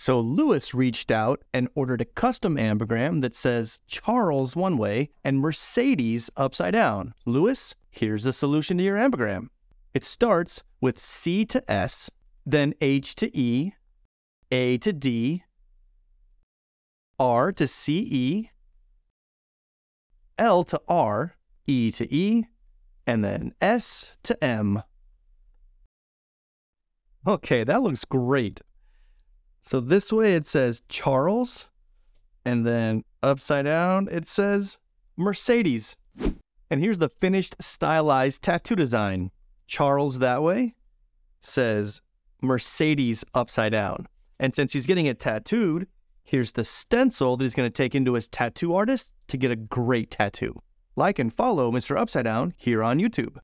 So Lewis reached out and ordered a custom ambigram that says Charles one way and Mercedes upside down. Lewis, here's a solution to your ambigram. It starts with C to S, then H to E, A to D, R to CE, L to R, E to E, and then S to M. Okay, that looks great. So this way it says Charles, and then upside down it says Mercedes. And here's the finished stylized tattoo design. Charles that way says Mercedes upside down. And since he's getting it tattooed, here's the stencil that he's going to take into his tattoo artist to get a great tattoo. Like and follow Mr. Upside Down here on YouTube.